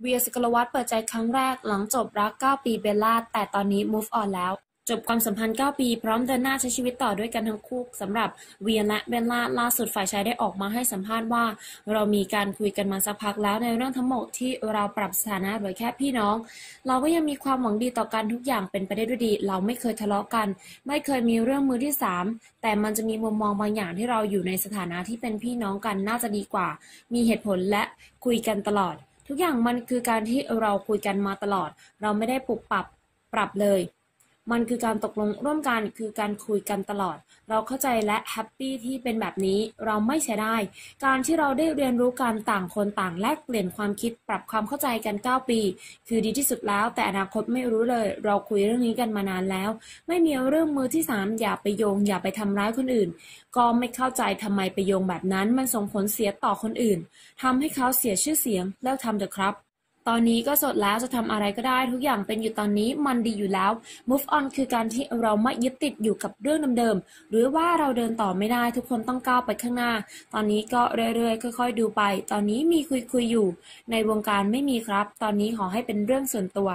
เวียสกลวัฒน์เปิดใจครั้งแรกหลังจบรัก 9 ปีเบลล่า แต่ตอนนี้ move on แล้ว จบความสัมพันธ์ 9 ปี พร้อมเดินหน้าใช้ชีวิตต่อด้วยกันทั้งคู่สำหรับเวียและเบลล่าล่าสุดฝ่ายชายได้ออกมาให้สัมภาษณ์ว่า เรามีการคุยกันมาสักพักแล้วในเรื่องทั้งหมดที่เราปรับสถานะเหลือแค่พี่น้อง เราก็ยังมีความหวังดีต่อกันทุกอย่างเป็นไปได้ด้วยดี เราไม่เคยทะเลาะกัน ไม่เคยมีเรื่องมือที่สามแต่มันจะมีมุมมองบางอย่างที่เราอยู่ในสถานะที่เป็นพี่น้องกันน่าจะดีกว่า มีเหตุผลและคุยกันตลอด ทุกอย่างมันคือการที่เราคุยกันมาตลอด เราไม่ได้ปรับปรับปรับเลย มันคือการตกลงร่วมกันคือการคุยกันตลอด เราเข้าใจและแฮปปี้ที่เป็นแบบนี้เราไม่เสียดายการที่เราได้เรียนรู้กันต่างคนต่างแลกเปลี่ยนความคิดปรับความเข้าใจกัน 9 ปี คือดีที่สุดแล้ว แต่อนาคตไม่รู้เลย เราคุยเรื่องนี้กันมานานแล้ว ไม่มีเรื่องมือที่สามอย่าไปโยง อย่าไปทำร้ายคนอื่น ก็ไม่เข้าใจทำไมไปโยงแบบนั้น มันส่งผลเสียต่อคนอื่นทำให้เขาเสียชื่อเสียงเลิกทำเถอะครับ ตอนนี้ก็สดแล้วจะทำอะไรก็ได้ทุกอย่างเป็นอยู่ตอนนี้มันดีอยู่แล้ว move on คือการที่เราไม่ยึดติดอยู่กับเรื่องเดิมๆหรือว่าเราเดินต่อไม่ได้ทุกคนต้องก้าวไปข้างหน้า ตอนนี้ก็เรื่อยๆค่อยๆดูไป ตอนนี้มีคุยๆอยู่ ในวงการไม่มีครับ ตอนนี้ขอให้เป็นเรื่องส่วนตัว